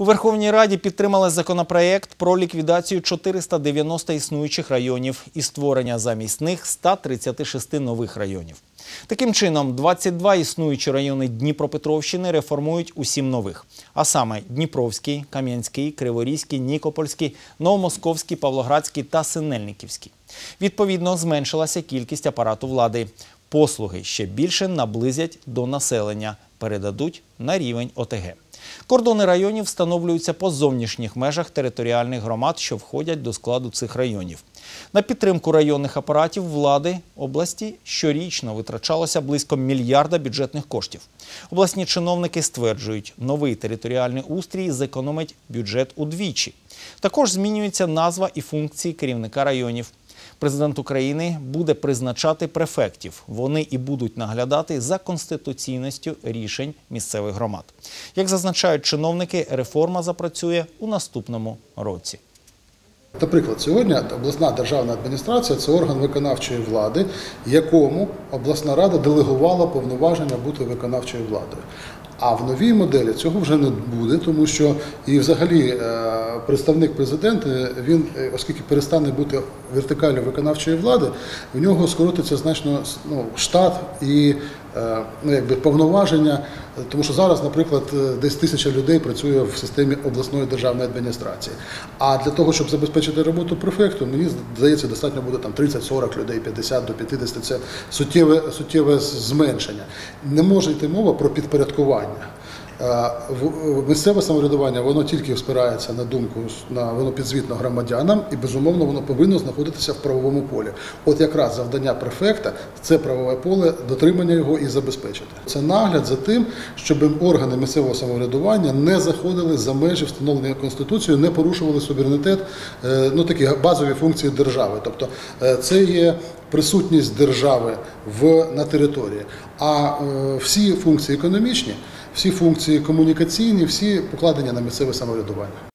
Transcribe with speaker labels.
Speaker 1: У Верховній Раді підтримали законопроект про ліквідацію 490 існуючих районів і створення замість них 136 нових районів. Таким чином, 22 існуючі райони Дніпропетровщини реформують у сім нових, а саме Дніпровський, Кам'янський, Криворізький, Нікопольський, Новомосковський, Павлоградський та Синельниківський. Відповідно, зменшилася кількість апарату влади. Послуги ще більше наблизять до населення, передадуть на рівень ОТГ. Кордони районів встановлюються по зовнішніх межах територіальних громад, що входять до складу цих районів. На підтримку районних апаратів влади області щорічно витрачалося близько мільярда бюджетних коштів. Обласні чиновники стверджують, новий територіальний устрій зекономить бюджет удвічі. Також змінюється назва і функції керівника районів. Президент України буде призначати префектів. Вони і будуть наглядати за конституційністю рішень місцевих громад. Як зазначають чиновники, реформа запрацює у наступному році.
Speaker 2: Наприклад, сьогодні обласна державна адміністрація це орган виконавчої влади, якому обласна рада делегувала повноваження бути виконавчою владою. А в новій моделі цього вже не буде, тому що і взагалі е, представник президента, він, е, оскільки перестане бути вертикалю виконавчої влади, в нього скоротиться значно ну, штат і ну, якби повноваження, тому що зараз, наприклад, е, десь тисяча людей працює в системі обласної державної адміністрації. А для того, щоб забезпечити роботу префекту, мені здається, достатньо буде там 30-40 людей, 50 до 50 – це суттєве, суттєве зменшення. Не може йти мова про підпорядкування. Е, Місцеве самоврядування воно тільки спирається на думку, на воно підзвітно громадянам, і безумовно воно повинно знаходитися в правовому полі. От якраз завдання префекта це правове поле, дотримання його і забезпечити. Це нагляд за тим, щоб органи місцевого самоврядування не заходили за межі встановлені конституцією, не порушували суверенітет, е, ну такі базові функції держави. Тобто е, це є присутність держави в на території. А е, всі функції економічні всі функції комунікаційні, всі покладені на місцеве самоврядування.